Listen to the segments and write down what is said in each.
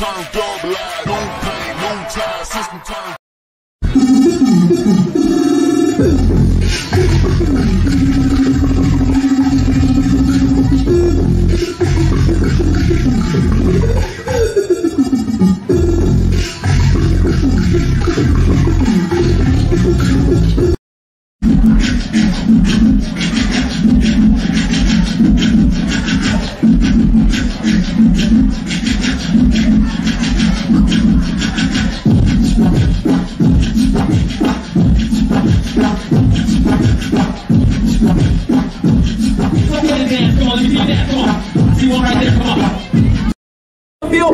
turned up live. No pain, no time, system turned. Feel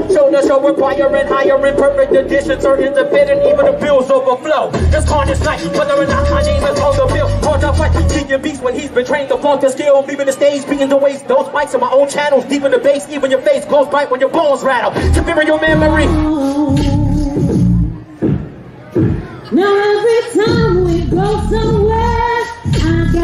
shoulder show requiring hiring perfect additions are independent even the bills overflow this night whether or not my name is on the bill hard to fight senior beast when he's been trained to flaunt leaving the stage being the waste those mics on my own channels deep in the bass even your face goes bright when your bones rattle superior memory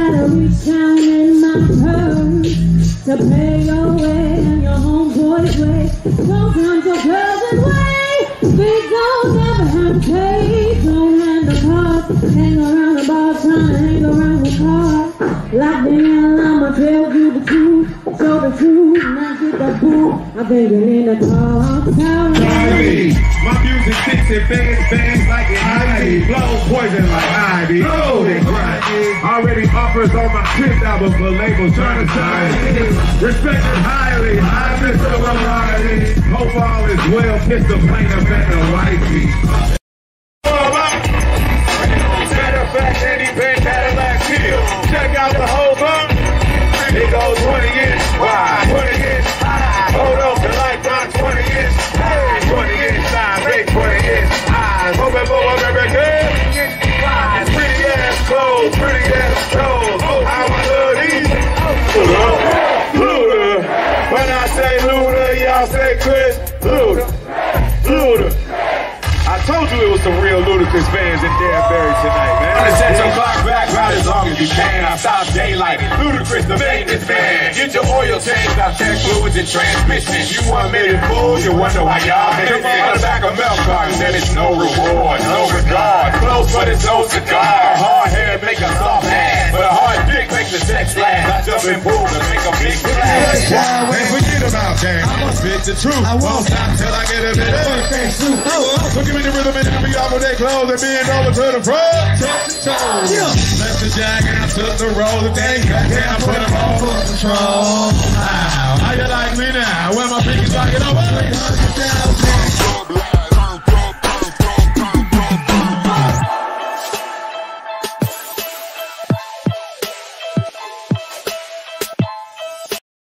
gotta reach down in my purse to pay your way and your homeboy's way. Sometimes your cousin's way. Big don't never have to pay. Don't hand the cards. Hang around the bar trying to hang around the car. Like the hell, I'ma tell you the truth. Show the truth, not get the boo. I've been in the car. Ivy. My music sticks and bangs, bangs like an ivy. Flows poison on album for labels trying to. Respected highly, I miss the variety. Hope all is well, the plaintiff and the wifey. Matter of fact, Andy. Check out the. It goes 20 inch wide, 20 inch high. Hold on like my 20 inch high, 20 inch size, big 20 inch eyes. Moving forward, every day. Wide, pretty ass clothes, pretty ass toes. Luda. Luda. When I say Luda, y'all say Chris. Luda. Luda. I told you it was some real Ludacris fans in Danbury tonight, man. Wanna set your clock back right as long as you can. I Outside daylight, Ludacris, the maintenance man. Get your oil changed, out check fluids and transmission. You want me to fool, you wonder why y'all missing. On the back of milk carton, then it's no reward, no regard. Close, but it's no cigar. Hard hair make a soft ass, but a hard dick makes the sex last. I jump in pool to make a big splash. And forget about game. I'm gonna spit the truth. I won't stop till I get a bit of it. So give me the rhythm and we off with their clothes and bend over to the front. Touch the toes. Left the jag and I took the roll. The thing cut down, put them on full control. How you like me now? Where my pinky pocket over? Dub live.